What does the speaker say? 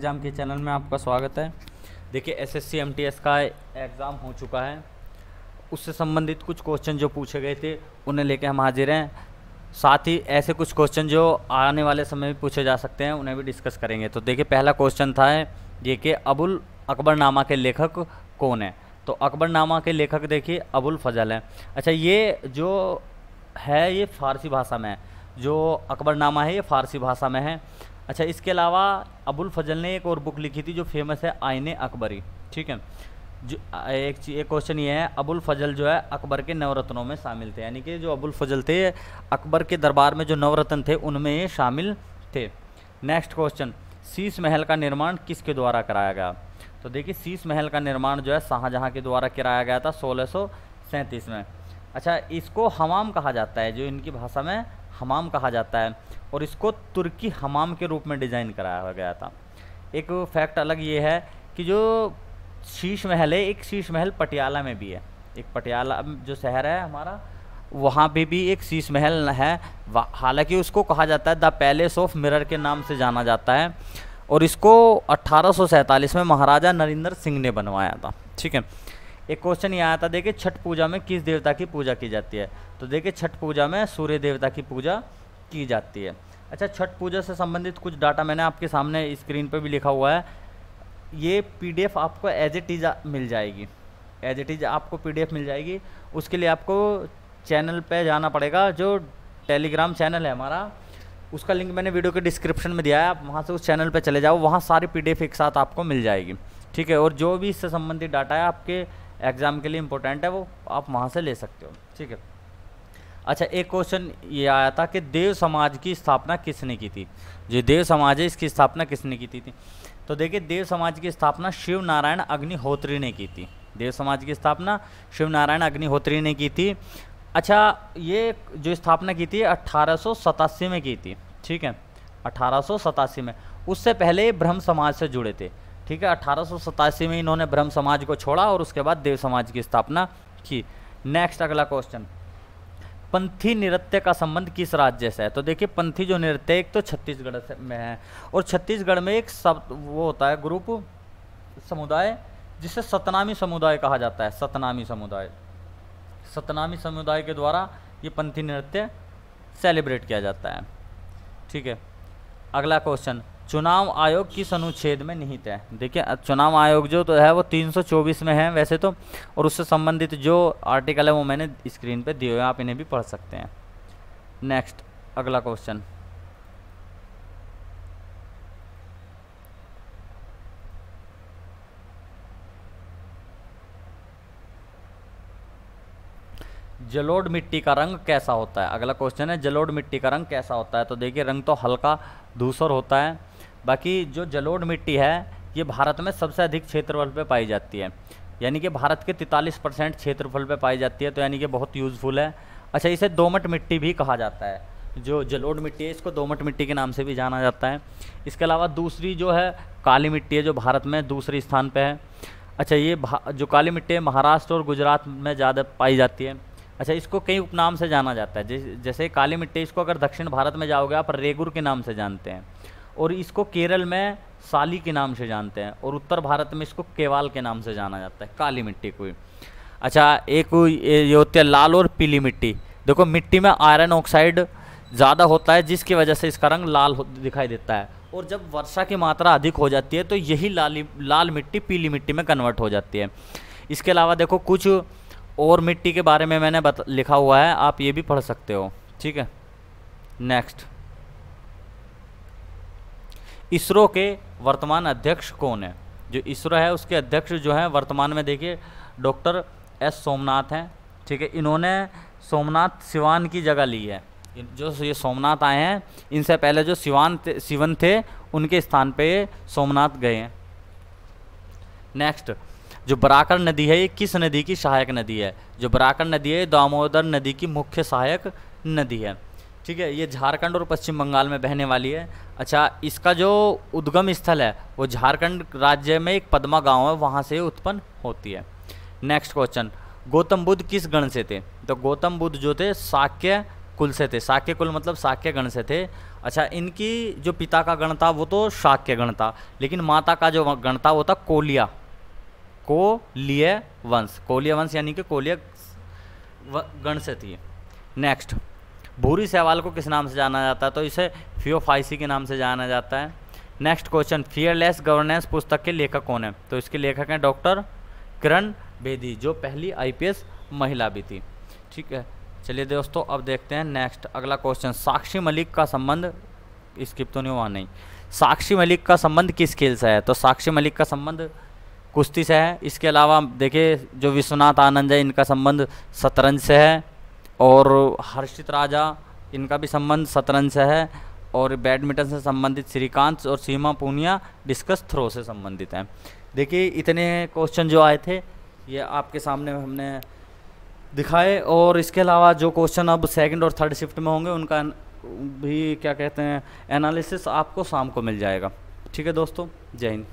Exam के channel में आपका स्वागत है। देखिए एसएससी एमटीएस का एग्ज़ाम हो चुका है। उससे संबंधित कुछ क्वेश्चन जो पूछे गए थे, उन्हें लेके हम हाजिर हैं। साथ ही ऐसे कुछ क्वेश्चन जो आने वाले समय में पूछे जा सकते हैं, उन्हें भी डिस्कस करेंगे। तो देखिए, पहला क्वेश्चन था ये कि अबुल अकबरनामा के लेखक कौन है? तो अकबरनामा के लेखक देखिए, अबुल फजल है। अच्छा ये जो है, ये फ़ारसी भाषा में है। जो अकबरनामा है, ये फ़ारसी भाषा में है। अच्छा इसके अलावा अबुल फजल ने एक और बुक लिखी थी जो फ़ेमस है आइन अकबरी। ठीक है? जो, एक एक क्वेश्चन ये है, अबुल फजल जो है, अकबर के नवरत्नों में शामिल थे। यानी कि जो अबुल फजल थे, अकबर के दरबार में जो नवरत्न थे, उनमें ये शामिल थे। नेक्स्ट क्वेश्चन शीश महल का निर्माण किसके द्वारा कराया गया? तो देखिए, शीश महल का निर्माण जो है, शाहजहाँ के द्वारा कराया गया था सोलह में। अच्छा इसको हमाम कहा जाता है, जो इनकी भाषा में हमाम कहा जाता है और इसको तुर्की हमाम के रूप में डिज़ाइन कराया गया था। एक फैक्ट अलग ये है कि जो शीश महल है, एक शीश महल पटियाला में भी है। एक पटियाला जो शहर है हमारा, वहाँ पे भी एक शीश महल है। हालाँकि उसको कहा जाता है द पैलेस ऑफ़ मिरर के नाम से जाना जाता है और इसको अट्ठारह में महाराजा नरेंद्र सिंह ने बनवाया था। ठीक है? एक क्वेश्चन यहाँ आता देखिए, छठ पूजा में किस देवता की पूजा की जाती है? तो देखिए, छठ पूजा में सूर्य देवता की पूजा की जाती है। अच्छा छठ पूजा से संबंधित कुछ डाटा मैंने आपके सामने स्क्रीन पर भी लिखा हुआ है। ये पीडीएफ आपको एज इट इज़ मिल जाएगी। एज इट इज़ आपको पीडीएफ मिल जाएगी। उसके लिए आपको चैनल पे जाना पड़ेगा, जो टेलीग्राम चैनल है हमारा। उसका लिंक मैंने वीडियो के डिस्क्रिप्शन में दिया है, आप वहाँ से उस चैनल पे चले जाओ, वहाँ सारी पीडीएफ एक साथ आपको मिल जाएगी। ठीक है, और जो भी इससे संबंधित डाटा है, आपके एग्ज़ाम के लिए इंपॉर्टेंट है, वो आप वहाँ से ले सकते हो, ठीक है। अच्छा एक क्वेश्चन ये आया था कि देव समाज की स्थापना किसने की थी? जो, देव समाज है, इसकी स्थापना किसने की थी? तो देखिए, देव समाज की स्थापना शिव नारायण अग्निहोत्री ने की थी। देव समाज की स्थापना शिव नारायण अग्निहोत्री ने की थी। अच्छा ये जो स्थापना की थी अट्ठारह में की थी, ठीक है, अठारह सौ सतासी में। उससे पहले ब्रह्म समाज से जुड़े थे। ठीक है, अठारह सौ सतासी में इन्होंने ब्रह्म समाज को छोड़ा और उसके बाद देव समाज की स्थापना की। नेक्स्ट अगला क्वेश्चन पंथी नृत्य का संबंध किस राज्य से है? तो देखिए, पंथी जो नृत्य एक तो छत्तीसगढ़ में है और छत्तीसगढ़ में एक सब वो होता है ग्रुप समुदाय, जिसे सतनामी समुदाय कहा जाता है। सतनामी समुदाय। सतनामी समुदाय के द्वारा ये पंथी नृत्य सेलिब्रेट किया जाता है। ठीक है, अगला क्वेश्चन चुनाव आयोग किस अनुच्छेद में निहित है। देखिए चुनाव आयोग जो तो है, वो 324 में है वैसे तो और उससे संबंधित जो आर्टिकल है वो मैंने स्क्रीन पे दिए हुए आप इन्हें भी पढ़ सकते हैं। नेक्स्ट, अगला क्वेश्चन। जलोढ़ मिट्टी का रंग कैसा होता है? अगला क्वेश्चन है, जलोढ़ मिट्टी का रंग कैसा होता है? तो देखिए, रंग तो हल्का धूसर होता है बाकी जो जलोढ़ मिट्टी है, ये भारत में सबसे अधिक क्षेत्रफल पे पाई जाती है। यानी कि भारत के तैतालीस परसेंट क्षेत्रफल पे पाई जाती है तो यानी कि बहुत यूज़फुल है। अच्छा इसे दोमट मिट्टी भी कहा जाता है। जो जलोढ़ मिट्टी है, इसको दोमट मिट्टी के नाम से भी जाना जाता है। इसके अलावा दूसरी जो है, काली मिट्टी है, जो भारत में दूसरे स्थान पर है। अच्छा ये जो काली मिट्टी है, महाराष्ट्र और गुजरात में ज़्यादा पाई जाती है। अच्छा इसको कई उपनाम से जाना जाता है। जैसे काली मिट्टी इसको अगर दक्षिण भारत में जाओगे, आप रेगुर के नाम से जानते हैं। और इसको केरल में साली के नाम से जानते हैं और उत्तर भारत में इसको केवाल के नाम से जाना जाता है, काली मिट्टी को अच्छा एक ये होती है लाल और पीली मिट्टी। देखो, मिट्टी में आयरन ऑक्साइड ज़्यादा होता है, जिसकी वजह से इसका रंग लाल दिखाई देता है। और जब वर्षा की मात्रा अधिक हो जाती है तो यही लाली, लाल मिट्टी पीली मिट्टी में कन्वर्ट हो जाती है। इसके अलावा देखो, कुछ और मिट्टी के बारे में मैंने बता, लिखा हुआ है, आप ये भी पढ़ सकते हो। ठीक है? नेक्स्ट इसरो के वर्तमान अध्यक्ष कौन है? जो इसरो है, उसके अध्यक्ष जो है, वर्तमान में देखिए, डॉक्टर एस सोमनाथ हैं, ठीक है? इन्होंने सोमनाथ सिवान की जगह ली है। जो ये सोमनाथ आए हैं, इनसे पहले जो सिवान सिवन थे, उनके स्थान पे सोमनाथ गए हैं। नेक्स्ट, जो बराकर नदी है, ये किस नदी की सहायक नदी है? जो बराकर नदी है दामोदर नदी की मुख्य सहायक नदी है। ठीक है, ये झारखंड और पश्चिम बंगाल में बहने वाली है। अच्छा इसका जो उद्गम स्थल है, वो झारखंड राज्य में एक पद्मा गाँव है, वहाँ से उत्पन्न होती है। नेक्स्ट क्वेश्चन गौतम बुद्ध किस गण से थे? तो गौतम बुद्ध जो थे, साक्य कुल से थे। साक्य कुल मतलब साक्य गण से थे। अच्छा इनकी जो पिता का गण था, वो तो शाक्य गण था, लेकिन माता का जो गण था, वो था कोलिया। कोलिय वंश कोलिया वंश यानी कि कोलिया गण से थी। नेक्स्ट भूरी सहवाल को किस नाम से जाना जाता है? तो इसे फियोफाइसी के नाम से जाना जाता है। नेक्स्ट क्वेश्चन फियरलेस गवर्नेंस पुस्तक के लेखक कौन है? तो इसके लेखक हैं डॉक्टर किरण बेदी, जो पहली आईपीएस महिला भी थी। ठीक है, चलिए दोस्तों, अब देखते हैं नेक्स्ट अगला क्वेश्चन साक्षी मलिक का संबंध स्किप तो नहीं हुआ, नहीं। साक्षी मलिक का संबंध किस खेल से है? तो साक्षी मलिक का संबंध कुश्ती से है। इसके अलावा, देखिए, जो विश्वनाथ आनंद है, इनका संबंध शतरंज से है। और हर्षित राजा, इनका भी संबंध शतरंज से है और बैडमिंटन से संबंधित श्रीकांत और सीमा पूनिया डिस्कस थ्रो से संबंधित हैं। देखिए, इतने क्वेश्चन जो आए थे, ये आपके सामने हमने दिखाए और इसके अलावा जो क्वेश्चन अब सेकंड और थर्ड शिफ्ट में होंगे, उनका भी क्या कहते हैं एनालिसिस आपको शाम को मिल जाएगा। ठीक है दोस्तों, जय हिंद।